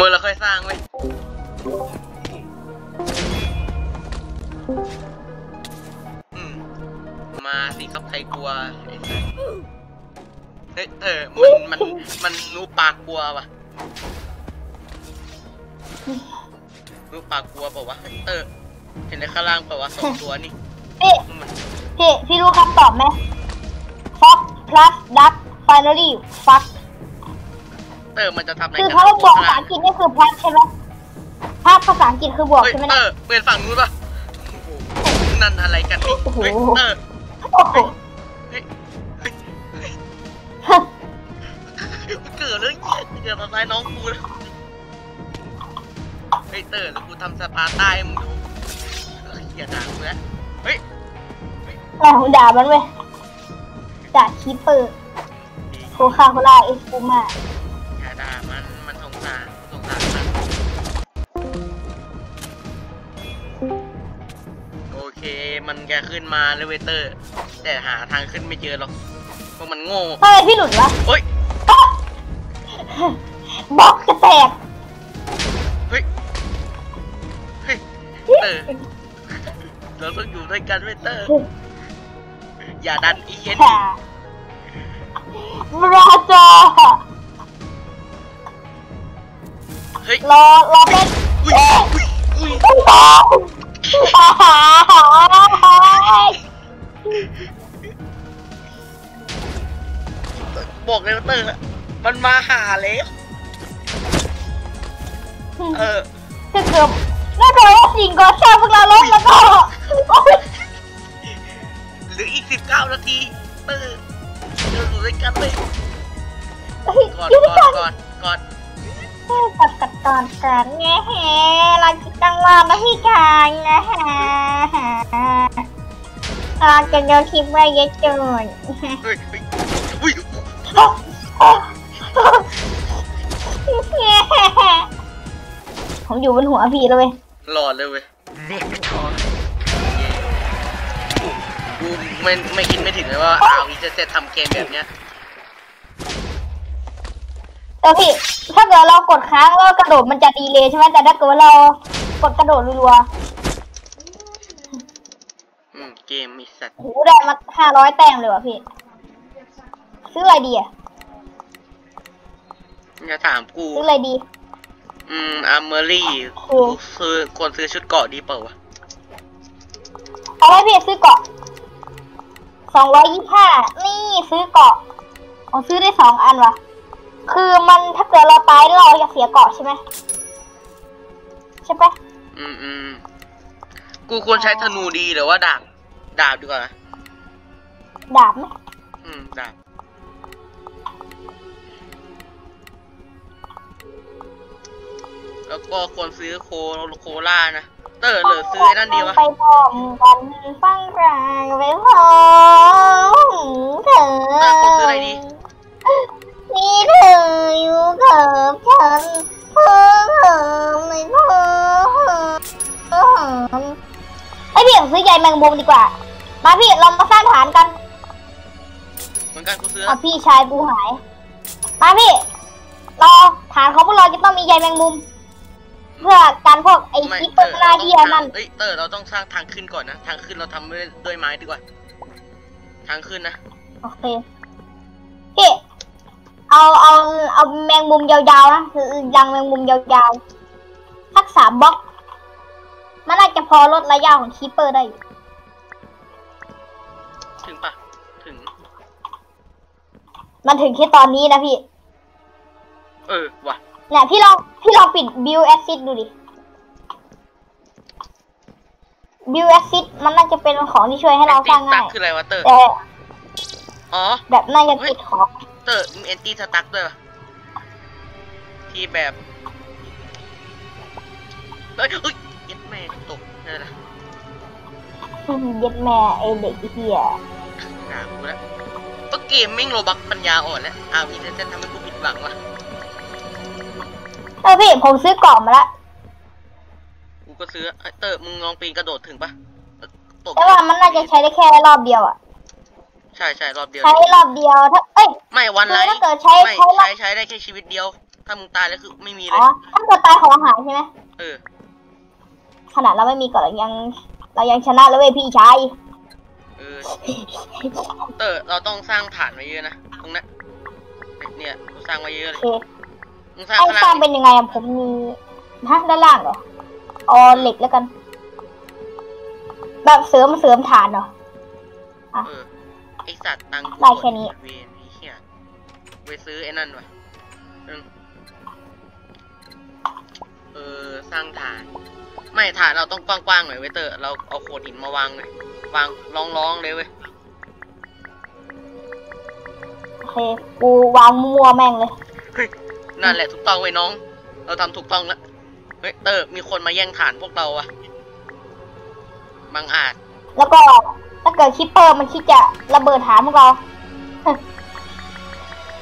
มือเราค่อยสร้างเว้ยอืมมาสิครับใครกลัวไอ้สัสเฮ้ยเออมันมันมันนูปากกลัวว่ะนูปากกลัวเปล่าวะเฮ้ยเออเห็นในข้างล่างเปล่าวะสองตัวนี่พี่มันพี่พี่รู้คำตอบไหม fox plus duck finally fuck เออมันจะทำอะไรคือกันเขาบอกภาข้งษาล่อังกฤษนี่คือ plus ใช่ไหมภาพภาษาอังกฤษคือบวกเฮ้ยใช่ไหมเอนะอเป็นฝั่งนู้นปะโอ้โหนั่นอะไรกันนี่โอ้โหเฮ้ยเออโอ้โหเฮ้ยเฮ้ยเฮ้ยมันเกิดเรื่องเหี้ยเกิดทำร้ายน้องกูแล้วเฮ้ยเตอร์แล้วกูทำสปาร์ต้าให้มึงดูเฮ้ยอย่าด่ากูนะเฮ้ยอะผมด่ามันเว้ยด่า creeper Coca-Cola espuma อย่าด่า มันแกขึ้นมาเลยเว้ยเตอร์ แต่หาทางขึ้นไม่เจอหรอกเพราะมันโง่ทำไมพี่หลุดวะเฮ้ยอ๊ะบล็อกจะแตกเฮ้ยเฮ้ยเตอร์เราต้องอยู่ด้วยกันเวยเตอร์ อย่าดันอีเอ็นค่ะราจาเฮ้ยรอรอเป็นอุ้ยอุ้ยอุ้ย บอกเลยว่าเตอร์มันมาหาแล้ว เออถ้าเกือบน่าจะว่าสิ่งก่อสร้างพวกเราล้มแล้วก็โอ๊ยเหรืออีกสิบเก้านาทีเตอร์เราอยู่ด้วยกันเลยเฮ้ยก่อนอยู่ก่ด้อวนยกันก่อนก่อน กัดกัดก่อนกันแง่แฮรักจังว่านะพี่กายนะฮะรักจะโยนคลิปไว้เยอะจนเฮ้ยเฮ้ยอุ้ยผมอยู่บนหัวพี่แล้วเว้ยหลอดเลยเว้ยกูไม่ไม่คิดไม่ถึงเลยว่าอาวีจะเซตทำเกมแบบเนี้ย แต่พี่ถ้าเกิดเรากดค้างแล้วกระโดดมันจะดีเลยใช่ไหมแต่ถ้าเกิดว่าเรากดกระโดดรัวอืมเกมมีสัตว์ๆโหได้มาห้าร้อยแต้มเลยว่ะพี่ ซื้ออะไรดีอะจะถามกู ซื้ออะไรดี อืมอาร์เมอรี่โอ้กูซื้อควรซื้อชุดเกราะดีเปล่าวะเอาไว้พี่ซื้อเกาะสองร้อยยี่ห้านี่ซื้อเกาะผมซื้อได้สองอันว่ะ คือมันถ้าเกิดเราตายแล้วเราจะเสียเกาะใช่ไหมใช่ปะอืมอืมกูควรใช้ธนูดีหรือว่าดาบ ดาบดีกว่านะดาบไหมอืมดาบแล้วก็ควรซื้อโคโคล่านะเตอร์เหลือซื้อไอ้นั่นดีวะไปพร้อมกันฟังรางไปพร้อมเธอเตอร์ควรซื้ออะไรดี นี่เธออยู่กับฉันเพื่อเธอไม่พอไอพี่ผมซื้อใยแมงมุมดีกว่า มาพี่เรามาสร้างฐานกันเหมือนกันกูซื้อเอาพี่ชายกูหาย มาพี่รอฐานของพวกเราจะต้องมีใยแมงมุม เพื่อการพวกไอ้ไม่คิปเตเปออร์ร์หเราน้าต้องเดียนั่นทำเอ้ยเตอร์เราต้องสร้างทางขึ้นก่อนนะทางขึ้นเราทำด้วยด้วยไม้ดีกว่า ทางขึ้นนะโอเคพี่ เอาเอาเอาแมงมุมยาวๆนะคือยังแมงมุมยาวๆสักสามบล็อก มันน่าจะพอลดระยะของ creeper ได้อยู่ถึงปะถึง มันถึงแค่ตอนนี้นะพี่ เออว่ะเนี่ยพี่ลองพี่ลองปิด build assist ดูดิ build assist มันน่าจะเป็นของที่ช่วยให้เราสร้างตัง่ากยคืออะไรวะเตอร์แต่อ๋อ แบบน่าจะติดของ เตอร์มีเอนตี้สตั๊กด้วยปะที่แบบเฮ้ยเฮ้ยเย็ดแม่ตกนั่นแหละเย็ดแม่ไอเด็กเฮียด่ากูแล้วก็เกมแม่งโรบักปัญญาอ่อนแล้วอาวีจะจะทำให้กูผิดหวังวะเออพี่ผมซื้อกล่องมาละกูก็ซื้อเอ้ยเตอร์มึงลองปีนกระโดดถึงปะตกแต่ว่ามันน่าจะใช้ได้แค่รอบเดียวอะ ใช่ใช่รอบเดียว ใช้รอบเดียวถ้าเอ้ย ไม่วันไรคือถ้าเกิดใช้ไม่ใช้รอบ ใช้ใช้ได้แค่ชีวิตเดียว ถ้ามึงตายแล้วคือไม่มีเลอ๋ย อถ้าเกิดตายของหายใช่ไหมเออ ขนาดเราไม่มีก่อนเรายัง เรายังชนะแล้วเว้ยพี่ชายเออ เตอร์เราต้องสร้างฐานไว้เยอะนะ ตรงนั้นเนี่ยกูสร้างไว้เยอะโอเลยเคมึงสร้างไอ้ข้างสร้าล่างงเป็นยังไงอะผมมีฮะด้านล่างเหรออ๋อเหล็กแล้วกัน แบบเสริมเสริมฐานเหรอ เออ ไอสัตว์ตังค์กูได้แค่นี้หมดเวรไอ้เหี้ยไปซื้อไอ้นั่นวะเออเออสร้างฐาน ไม่ฐานเราต้องกว้างๆหน่อยเว้ยเตอร์เราเอาโขดหินมาวางเลยวางร้องๆเลยเว้ยโอเค กูวางมั่วแม่งเลยเฮ้ยนั่นแหละถูกต้องเว้ยน้อง เราทำถูกต้องแล้วเฮ้ยเตอร์มีคนมาแย่งฐานพวกเราอะบังอาจ แล้วก็ ถ้าเกิด creeper มันคิดจะระเบิดฐานพวกเรา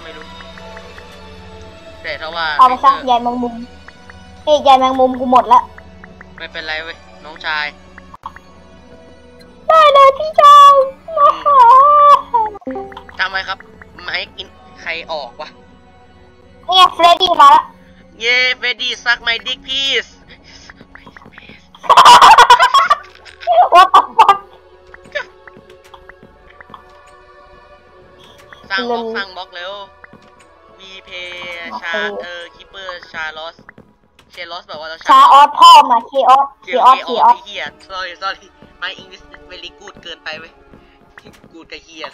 ไม่รู้ แต่ถ้าว่าเอาไปซะเตอร์ใยแมงมุมเอ้ยใยแมงมุมกูหมดละ ไม่เป็นไรเว้ยน้องชาย ได้เลยพี่ชายมาหาจำไว้ครับไม่ให้กินใครออกวะเนี่ยเฟรดดี้มาละเย้เฟดดี้ซักไมดิกพีสว่าต สร้างบล็อกเร็วสร้างบล็อกเร็ววีเพชาโอเคเออคิปเปอร์ชาลอสเชลอสแบบว่าเราชาออสพ่อมาเคออสเคเกียออสเกีเคยออสเฮีย sorry sorry my English very good เกินไปเว้ยกูดกับเฮีย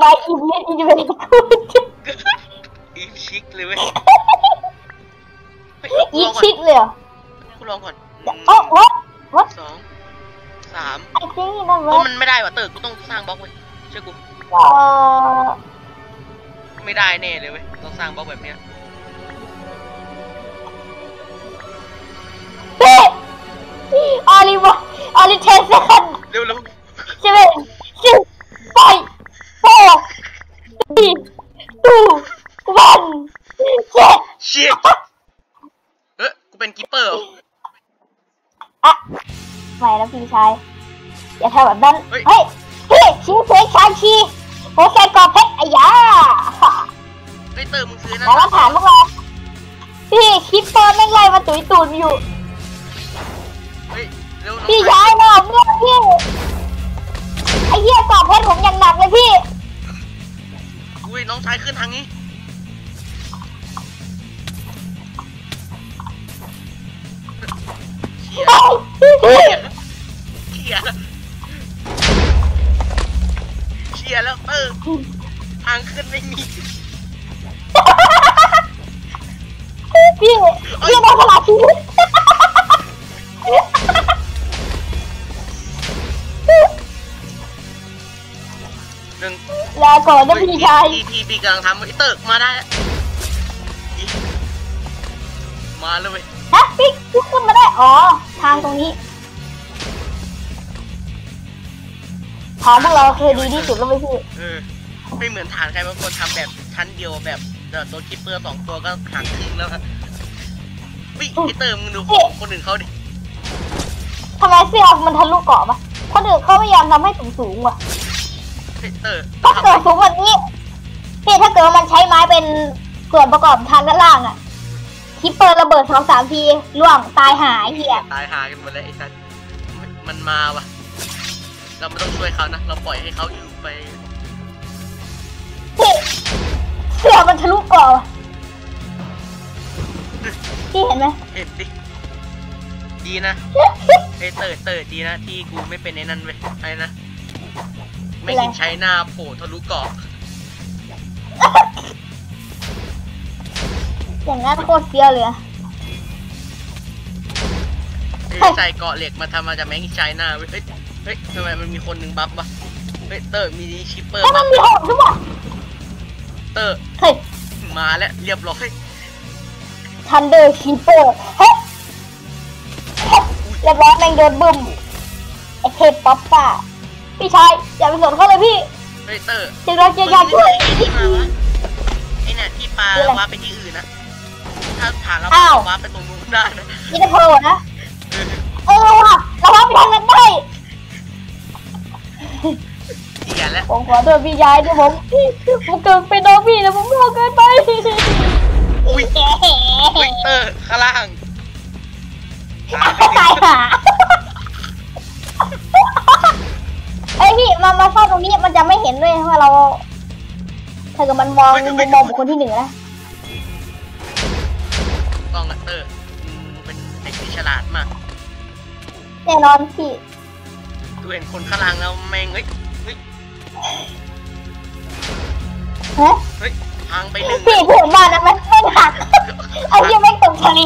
มาอินเลียนอินเวลิกูดอินชิกเลยเว้ยเฮ้ยอีลองก่อนชิดเลยเหรอกูลองก่อนหนึ่งโอ้วัดวัดสองสามไอ้ที่นั่นเพราะวัดมันไม่ได้ว่ะเตอร์กูต้องสร้างบล็อกเว้ยเชื่อกูเอ่อ ไม่ได้แน่เลยเว้ยต้องสร้างบล็อกแบบเนี้ยพี่ออลิวะออลิเทสคันเร็วเร็วใช่ไหมสิบไฟโฟร์สี่ทูวันเจ็ดเชี่ยเอ้ยกูเป็นกิปเปอร์เหรออะไม่แล้วพี่ชายอย่าทำแบบนั้นเฮ้ยเฮ้ยพี่ชีเฟกชางชี โฮเซกอเพชรอายาเฮ้ยเตอร์มึงซื้อนั่นแล้วก็ถามพวกเราพี่คิปเปอร์แม่งไล่มาตุยตูนอยู่ เฮ้ยเร็วน้องพี่ชายหน่อยเมื่อพี่ไอ้เหี้ยกรอบเพชรผมอย่างหนักเลยพี่ อุ้ยน้องชายขึ้นทางนี้ ไม่มีพี่พี่โดนสลัดชีวิตหนึ่งลาก่อนนะพี่ชายทีทีบีกำลังทำไอ้เตอร์มาได้ มาเลยฮะพี่พี่ขึ้นมาได้ อ๋อ ทางตรงนี้ทางพวกเราคือดีที่สุดแล้วไหมพี่ ไม่เหมือนฐานใครบางคนทำแบบชั้นเดียวแบบเดี๋ยวตัว creeper สองตัวก็หักครึ่งแล้วครับวิไอเตอร์มึงดูของคนอื่นเขาดิทำไมเสื้อมันทะลุเกาะปะคนอื่นเขาพยายามทำให้สูงสูงๆว่ะไอเตอร์ถ้าทำเกิดสูงแบบนี้พี่ถ้าเกิดว่ามันใช้ไม้เป็นส่วนประกอบทางด้านล่างอะ creeper ระเบิดสองสามทีล่วงตายหายเหี้ยตายหากันหมดเลยไอ้สัสมันมันมาว่ะ เราไม่ต้องช่วยเขานะ เราปล่อยให้เขาอยู่ไป เสื้อมันทะลุเกาะว่ะพี่เห็นไหมเห็นดิดีนะไอเตอร์เตอร์ดีนะ ที่กูไม่เป็นไอ้นั่นเว้ยไอ้นะ ไม่กินใช้หน้าโผล่ทะลุเกาะอย่างนั้นโคตรเฟี้ยวเลยอะเอ้ยใส่เกาะเหล็กมาทำมาจากแมงกินใช้หน้าเว้ยเฮ้ยเฮ้ยทำไมมันมีคนหนึ่งบัฟวะเฮ้ยเตอร์มีชิปเปอร์แล้วมับันฟมีหกด้วยว่ะ เตอร์เฮ้ยมาแล้วเรียบร้อยทันเดอร์คีเปอร์เฮ้ยเฮ้ยเรียบร้อยแม่งโดนบึ้มไอเทพป๊อปป้าพี่ชายอย่าไปสนเขาเลยพี่เฮ้ยเตอร์เจะรักจะอยากช่วยไอ้นี่มาวะไอ้เนี่ยที่ปลาคืออะไรวาร์ปไปที่อื่นนะถ้าฐานเราอ้าววาร์ปไปตรงนู้นได้นะนี่นะเพร์ลนะเออเออว่ะ ขอโทษพี่ชายด้วยผมผมเกินไปน้องพี่นะผมพลาดเกินไปอุ้ยแกเฮ้ยเตอร์ข้างล่างตายหาเอ้ยพี่มามาเข้าตรงนี้มันจะไม่เห็นด้วยว่าเราถ้าเกิดมันมองมุมมองบุคคลที่หนึ่งนะต้องอะเตอร์มึงเป็นเด็กที่ฉลาดมากแน่นอนพี่กูเห็นคนข้างล่างแล้วแม่งเฮ้ย ฮ้ยฮะเฮ้ยพังไปหนึ่งพี่พูดมานะมันไม่หักไอ้ที่ไม่งตกทะเล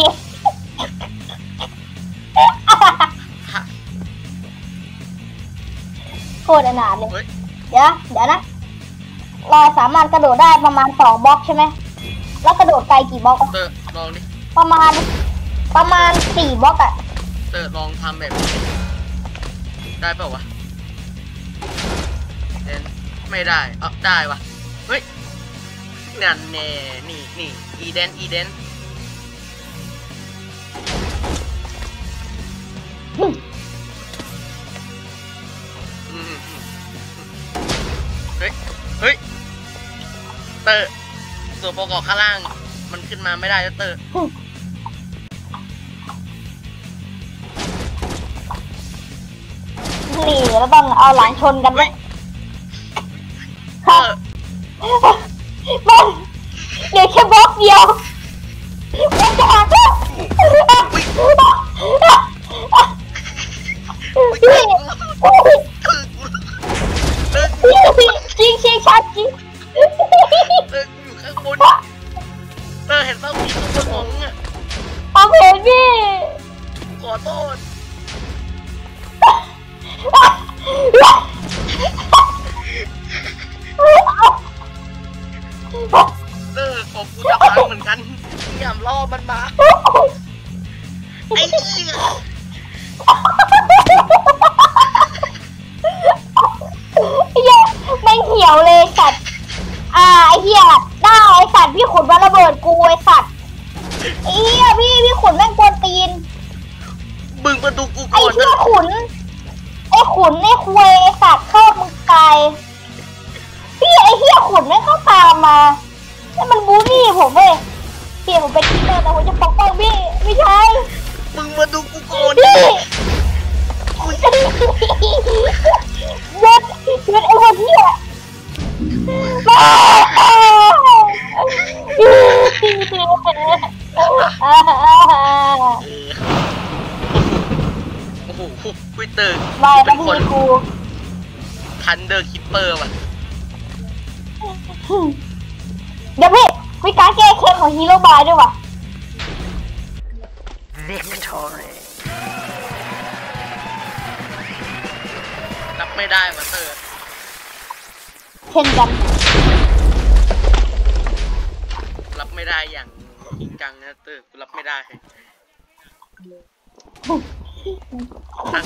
ฮะโคตรอนาถเลย เฮ้ย เดี๋ยวเดี๋ยวนะ เราสามารถกระโดดได้ประมาณสองบล็อกใช่ไหม แล้วกระโดดไกลกี่บล็อกอะเตอร์ลองดิ ประมาณ ประมาณสี่บล็อกอะเตอร์ลองทำแบบนี้ได้เปล่าวะเดนไม่ได้ เออได้วะเฮ้ย นั่นแน่นี่นี่อีเดนอีเดนอืมเฮ้ย เฮ้ย เตอร์ส่วนประกอบข้างล่าง มันขึ้นมาไม่ได้แล้วเตอร์นี่แล้วต้องเอาหลังชนกันไหมเฮ้ยเตอร์ มันเหลือแค่บล็อกเดียวมันจะหักแล้วพี่คือกูเอาจริงจริงชัดจริงเดินอยู่ข้างบนเตอร์เห็นเป้าหมีข้างบนของมึงอะเอาเพลงพี่ขอโทษ เตอร์ของกูจะพังเหมือนกันอย่ามล่อมันมาไอ้เหี้ยไอ้เหี้ยแม่งเหี่ยวเลยสัตว์อ่าไอ้เหี้ยได้ไอ้สัตว์พี่ขุนมาระเบิดกูไอ้สัตว์ไอ้เหี้ยพี่พี่ขุนแม่งกวนตีนมึงมาดูกูไอ้ก่อนเหี้นะยขุนไอ้ขุนไอ้ควยไอ้สัตว์เข้ามึงไกลพี่ไอ้เหี้ย ขุนแม่งเข้าตามมาแล้วมันบูลลี่ผมเว้ยพี่ผมเป็นทีเตอร์แต่ผมจะปกป้องพี่ไม่ใช่มึงมาดูกูก่อนพี่ดิหยุดหยุดไอ้คนเหี้ยบ้าเออโอ้โหคุยเตอร์ไม่เป็นะนคพี่นกูthunder creeper ว่ะ เดี๋ยวพี่มีการแก้เค็มของ Herobrine ด้วยว่ะรับไม่ได้ว่ะเตอร์เช่นกันรับไม่ได้อย่างจริงจังนะเตอร์กูรับไม่ได้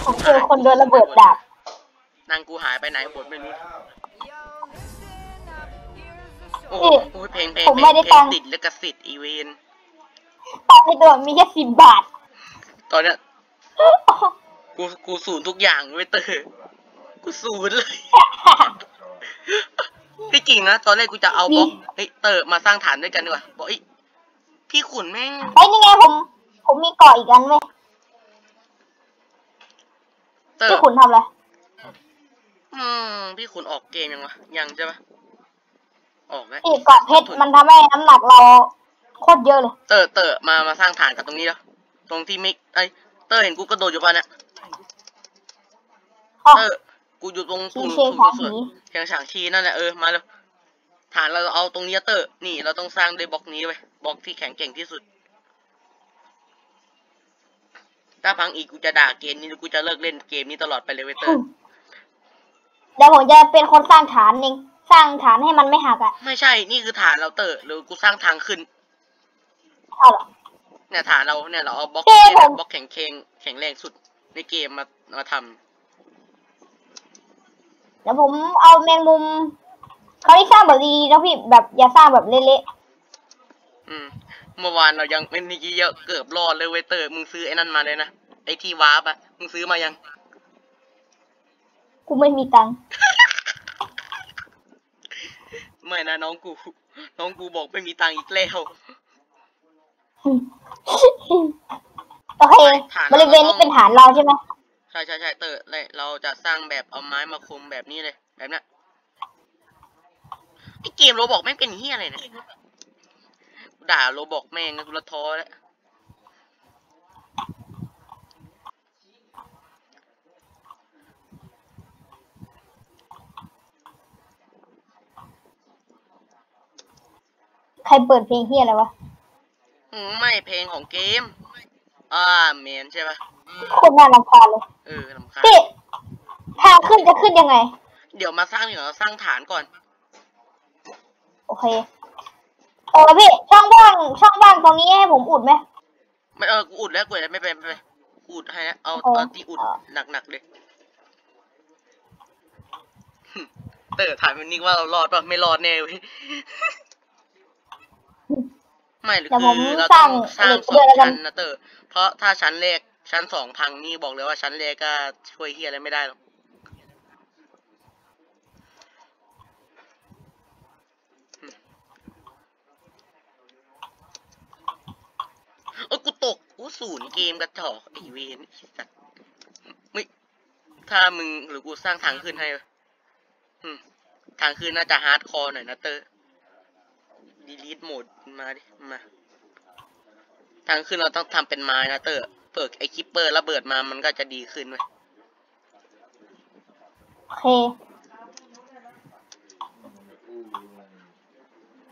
ผมเจอคนโดนระเบิดดาบนางกูหายไปไหนหมดไม่รู้ โอ้โหโอ้ยเพลงเพลงผมเพลไม่งได้เพลตังงค์ ติดลิขสิทธิ์อีเวนตังค์ในตัวมีแค่สิบบาท ตอนเนี้ยกูกูศูนย์ทุกอย่างเว้ยเตอร์กูศูนย์เลย ที่จริงนะตอนแรกกูจะเอาบล็อกเฮ้ยเตอร์มาสร้างฐานด้วยกันดีกว่าบอกเอ้ยพี่ขุนแม่ง ไอ้ยนี่ไงผม ผมมีเกาะอีกอันเว้ยเตอพี่ร์ขุนทำอะไรอืมพี่ขุนออกเกมยังวะยังใช่ปะ ออกแล้วพี่เกาะเพชรมันทำให้น้ำหนักเราโคตรเยอะเลย เตอร์เตอร์มามาสร้างฐานกับตรงนี้แล้วตรงที่มิกไอยเตอร์เห็นกูกระโดดอยู่ป่ะเนี่ยอ๋อเออกูอยู่ตรงที่ศูนย์เชียงศูนฉางย์ส่วนหนีเชียงฉางชีนั่นแหละเออมาแล้วฐานเราเอาตรงนี้เตอร์ นี่เราต้องสร้างด้วยบล็อกนี้ไปบล็อกที่แข็งเก่งที่สุด ถ้าพังอีกกูจะด่าเกมนี้แล้วกูจะเลิกเล่นเกมนี้ตลอดไปเลยเว้ยเตอร์เดี๋ยวผมจะเป็นคนสร้างฐานเอง สร้างฐานให้มันไม่หักอะไม่ใช่ นี่คือฐานเราเตอร์หรือกูสร้างทางขึ้น เอาเหรอ เนี่ยฐานเราเนี่ยเราเอาบล็อกเท่เนี่ยผมบล็อกแข็งแข็งแข็งแรงสุดในเกมมามาทำเดี๋ยวผมเอาแมงมุมเขาที่สร้างแบบดีๆนะพี่แบบอย่าสร้างแบบเละอืม เมื่อวานเรายังเป็นนิกิเยอะเกือบรอดเลยเว้ยเตอร์มึงซื้อไอ้นั่นมาเลยนะไอ้ที่วาร์ปอะมึงซื้อมายัง ๆกูไม่มีตังค์ ไม่นะน้องกู น้องกูบอกไม่มีตังค์อีกแล้วโอเคบริเวณนี้เป็นฐานเราใช่ไหมใช่ใช่ใช่เตอร์เลยเราจะสร้างแบบเอาไม้มาคุมแบบนี้เลยแบบเนี้ยไอเกมโรบอกไม่งเป็นเฮียอะไรเนี่ยด่าโรบอกแม่งนะกูละท้อแล้ว ใครเปิดเพลงเฮียอะไรวะอืมไม่เพลงของเกม อ่าเมนใช่ปะโคนน่ารำคาญเลยเออลำคาญพี่ทางขึ้นจะขึ้นยังไง เดี๋ยวมาสร้างเดี๋ยวเราสร้างฐานก่อน โอเคเออพี่ช่องว่างช่องว่างตรงนี้ให้ผมอุดไหมไม่เออกูอุดแล้วกูอุดแล้วไม่เป็นไม่เป็นกูอุดให้นะเอาโอ้เอาที่อุดเออหนักๆเลยหึเตอร์ถามมันนี่ว่าเรารอดป่ะไม่รอดแน่เว้ย ไม่หรือเดี๋ยวคืผมอเราสต้ร้าองงสร้างเหล็กสอด้วยงแล้วกันชั้นนะเตอร์เพราะถ้าชั้นแรกชั้นสองพังนี่บอกเลยว่าชั้นแรกก็ช่วยเฮียอะไรไม่ได้หรอกหึเออกูตกกูศูนย์เกมกระจอกไอเวนไอ้สัตว์ไม่ถ้ามึงหรือกูสร้างทางขึ้นให้เว้ยหึทางขึ้นน่าจะ hardcore หน่อยนะเตอร์ delete mode มาดิ มา ทางขึ้นเราต้องทำเป็นไม้นะเตอร์เผื่อไอ้ creeper ระเบิดมามันก็จะดีขึ้นเว้ยโอเค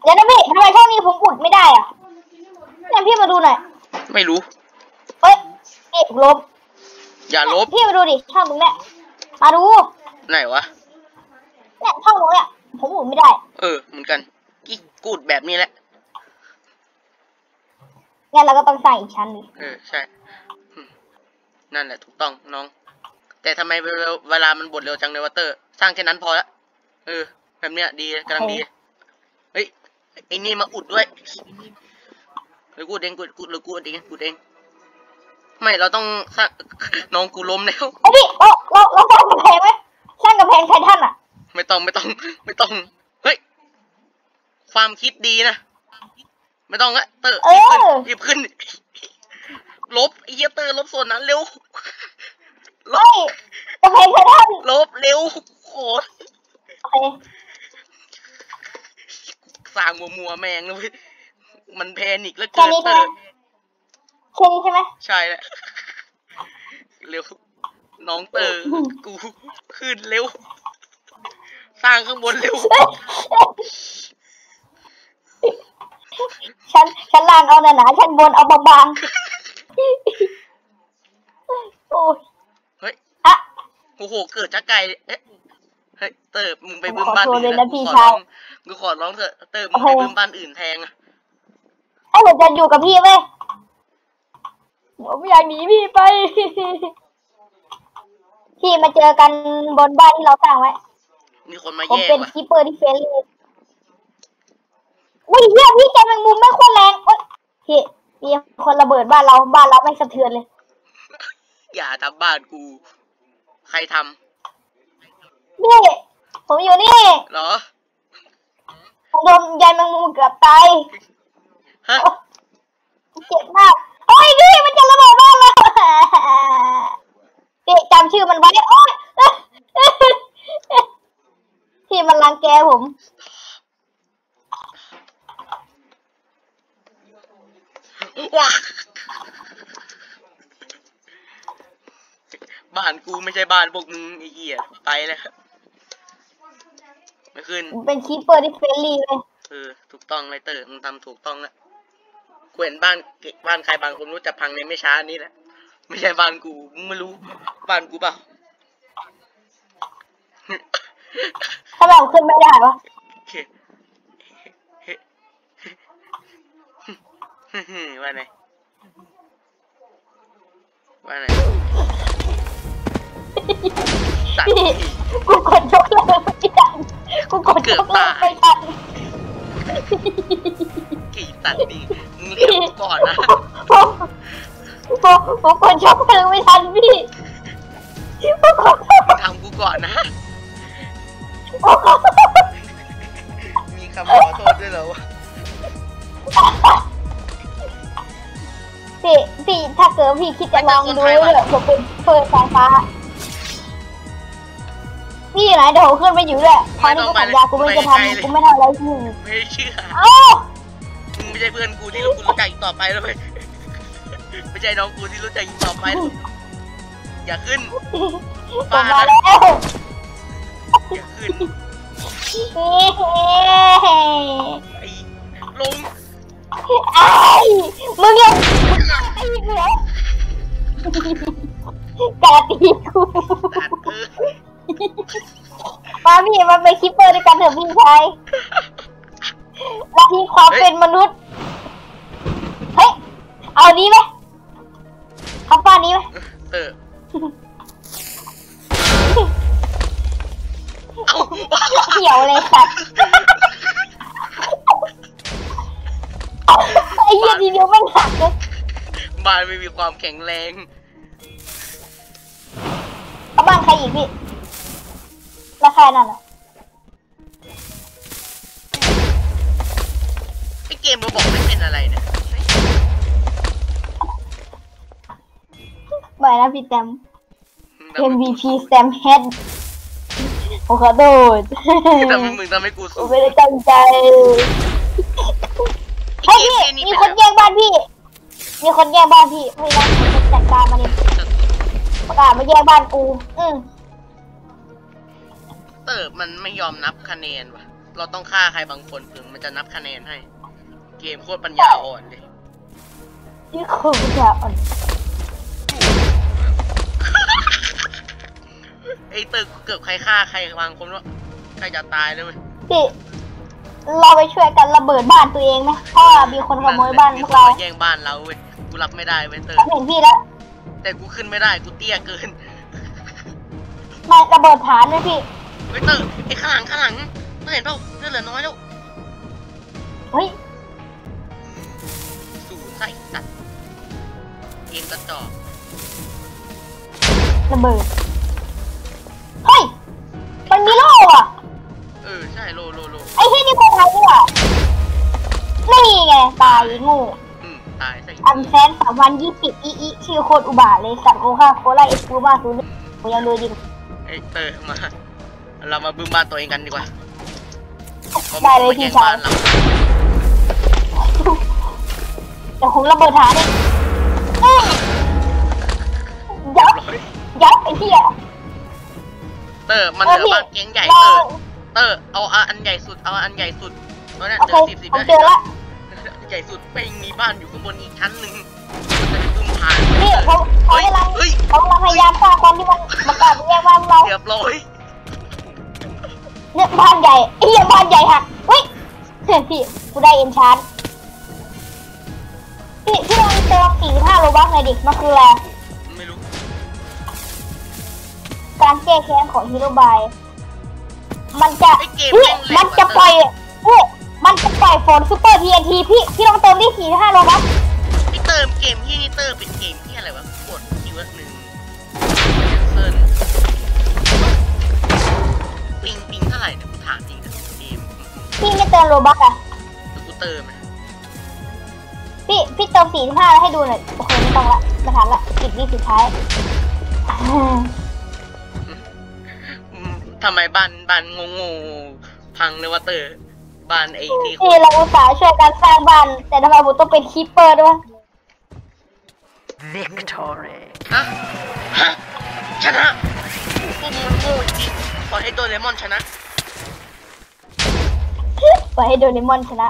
เดี๋ยวนะพี่ทำไมช่องนี้ผมอุดไม่ได้อะเนี่ยพี่มาดูหน่อย ไม่รู้ เอ้ยเอกลบ อย่าลบ พี่มาดูดิช่องมึงเนี่ยมาดู ไหนวะเนี่ยช่องมึงเนี่ยผมอุดไม่ได้ เออ เหมือนกัน กีกูดแบบนี้แหละงั้นเราก็ต้องสร้างอีกชั้นหนึ่งเออใช่อืมนั่นแหละถูกต้องน้อง แต่ทำไมเวลาเวลามันบดเร็วจังเลยวะเตอร์ สร้างแค่นั้นพอละเออ แบบเนี้ยดีกำลังดี เฮ้ยไอ้นี่มาอุดด้วยหรือกูอุดเองกูกูหรือกูอุดเองกูอุดเองไม่เราต้องสร้างน้องกูล้มแล้วเอ้ยพี่เราเราเราสร้างกำแพงไหมสร้างกำแพงไททันอะ ไม่ต้องไม่ต้องไม่ต้องเฮ้ย ความคิดดีนะ ไม่ต้องละเตอร์เอรีบอขึ้นรีบขึ้น ลบไอ้เหี้ยเตอร์ลบส่วนนั้นเร็วลเฮ้บยกำแพงไททันลบเร็วโคตรโอเคสร้างมัวมัวๆแมงเลย มันแพนิกแล้วแค่เกินนี้เตใช่อไหมร์แค่นี้ใช่ไหมใช่แหละเร็วน้องเตอร์กูขึ้นเร็ว สร้างข้างบนเร็ว ชั้นชั้นล่างเอาหนาๆชั้นบนเอาบางๆโอ้ยเฮ้ยอะโอ้โหเกิดจากไก่เอ๊ะเฮ้ยเตอร์มึงไปผมบึ้มขอบ้านโทษอื่นเลยนะพี่กูขอชายร้องกูขอร้องเถอะเตอร์มึงไปโอ้โหบึ้มบ้านอื่นแทงอะไอ้ผมจะอยู่กับพี่เว้ยผมอยากหนีพี่ไป พี่มาเจอกันบนบ้านที่เราสร้างไว้ มีคนมาผมแย่งเป็นว่ะคีเปอร์ที่เฟรนลี่ อุ้ยเฮียพี่ใจแมงมุมไม่ควรแรงโอ๊ยพี่มีคนระเบิดบ้านเราบ้านเราไม่สะเทือนเลย อย่าทำบ้านกู ใครทนี่ผมอยู่นี่ำเหรอ ผมโดนใยแมงมุมเกือบตาย ฮะโอ๊ยเจ็บมาก โอ้ยพี่มันจะระเบิดบ้านเราพี่จำชื่อมันไว้ โอ๊ยพี่มันรังแกผม ว้าบ้านกูไม่ใช่บ้านพวกมึงไอ้เหี้ยไปแล้วไม่ขึ้นผมเป็น cree per ที่ friendly เลยเออถูกต้องเลยเตอร์มึงทำถูกต้องแล้วกูเห็นบ้านเกบ้านใครบางคนรู้จะพังในไม่ช้านี้แหละไม่ใช่บ้านกูมึงไม่รู้บ้านกูเปล่าทำไมผมขึ้นไม่ได้วะ โอเค ว่าไงว่าไงสัตว์พี่กูกดยกเลิกไม่ทันกูกดยกเลิกไม่ทันกี่สัตว์นี่มึงเรียกกูก่อนนะผมผมผมกดยกเลิกไม่ทันพี่ผมขอโทษมึงทำกูก่อนนะผมขอโทษมีคำขอโทษด้วยเหรอวะ พี่พี่ถ้าเกิดพี่คิดจะลองดูเลยผมเป็นเปิดสายฟ้าพี่อยู่ไหนเดี๋ยวผมขึ้นไปอยู่ด้วยคราวนี้กูสัญญากูไม่จะทำกูไม่ทำอะไรพี่ไม่เชื่อเอ้ามึงไม่ใช่เพื่อนกูที่รู้กูรู้จักอีกต่อไปแล้วเว้ยไม่ใช่น้องกูที่รู้จักอีกต่อไปแล้วอย่าขึ้นผมมาแล้วอย่าขึ้น การตีกูตัดเออมาพี่มาเป็น creeper ด้วยกันเถอะพี่ชายเรามีความเป็นมนุษย์ เฮ้ย เอานี้ไหมเอาป้านี้ไหมเออเอ้าเขียวเลยสัตว์ไอ้เหี้ยทีเดียวไม่งหักเลยบ้านไม่มีความแข็งแรง เอาบ้านใครอีกพี่ราคานั่นอะไอ้เกมเราบอกไม่เป็นอะไรเนี่ยบ่อยนะพี่แตม MVP สแตมเฮดผมขอโทษทำให้มึงทำให้กูผสู้มไม่ได้ตั้งใจไอ้เฮ้ยเกมพี่นี่มีเป็นคนแย่งบ้านพี่ มีคนแย่งบ้านพี่พยายามจะจัดการมันเอง ประกาศมาแย่งบ้านกู อืมเตอร์มันไม่ยอมนับคะแนนว่ะเราต้องฆ่าใครบางคนถึงมันจะนับคะแนนให้ เกมโคตรปัญญาอ่อนเลยนี่คือปัญญาอ่อน ไอ้เตอร์เกือบใครฆ่าใครบางคนว่าใครจะตายเลยเว้ยพี่เราไปช่วยกันระเบิดบ้านตัวเองไหมเพราะว่ามีคนขโมยบ้านพวกเรามีคนแย่งบ้านเราเว้ยกูรับไม่ได้เว้ยเตอร์ผมเห็นพี่แล้ว แต่กูขึ้นไม่ได้กูเตี้ยเกินมาระเบิดฐานเลยพี่ เฮ้ยเตอร์ไอ้ข้างหลังข้างหลังเตอร์เห็นเปล่าเลือดเหลือน้อยแล้วเฮ้ยสูงใส่จัดเกมกระจอกระเบิด เฮ้ย มันมีโล่อะเออ ใช่โลโลโลไอ้ที่นี่คนไทยนี่หว่านี่ไงตายงูอืม ตายซะอีกอันแซนสามวันยี่สิบอีอีชื่อโคตรอุบาทเลยสัตว์โคค่าโคล่าเอ็กซ์คูมาศูนย์ผมยังดูยิงไอ้เตอร์มา เรามาบึ้มบ้านตัวเองกันดีกว่าพราะได้เลยมันพี่แย่งชายบ้านเราเดี๋ยวผมระเบิดฐานเองอื้อยับร้อยยับไอ้เหี้ยเตอร์มันเหลือบ้านเก๊งใหญ่เราเตอร์เตอร์เอาอันใหญ่สุดเอาอันใหญ่สุดตอนนั้นโอเจเคอสิบสิบผมเจอละ ใหญ่สุดไม่มีบ้านอยู่ข้างบนอีกชั้นหนึ่งมันจะไปบึ้มผ่านนี่ผมเขาเฮ้ยกำลังเฮ้ยเขากำลังพยายามฆ่าคนที่มันมากราบแยกบ้านเราเรียบร้อยเนี่ยบ้านใหญ่ไอ้เหี้ยบ้านใหญ่หักเฮ้ยเฮ้ยพี่กูได้เอ็นชาร์พี่พี่ลองเติมสี่ห้าโลบัคหน่อยดิมันคืออะไรไม่รู้การแก้แค้นของฮีโร่บายมันจะไอ้เกมพี่แม่งแหลมันกจะว่ะปล่อยพี่ มันจะปล่อยฝนซูเปอร์ทีเอ็นทีพี่พี่ลองเติมที่สี่ห้าโลบัคนี่เติมเกมที่นี่เติมเป็นเกมที่อะไรวะกดคีย์เวิร์ดหนึ่งเซิร์นปิงปิงเท่าไหร่เนี่ยกูถามจริงนะเกมพี่ไม่เติมโลบัคอะแต่กูเติมนะพี่พี่เติมสี่ห้าให้ดูหน่อยโอเคไม่ต้องละไม่ทันละสิบวิสุดท้ายอืมทำไมบ้านบ้านงงๆพังเลยวะเตอร์ บ้านไอ้ที่คพี่นเราอุตส่าห์ช่วยกันสร้างบ้าน แต่ทำไมผมต้องเป็น creeper ด้วยวะ Victory. ฮะฮะชนะพวกมันโง่จริงขอให้โดเรมอนชนะ ปล่อยให้โดเรมอนชนะ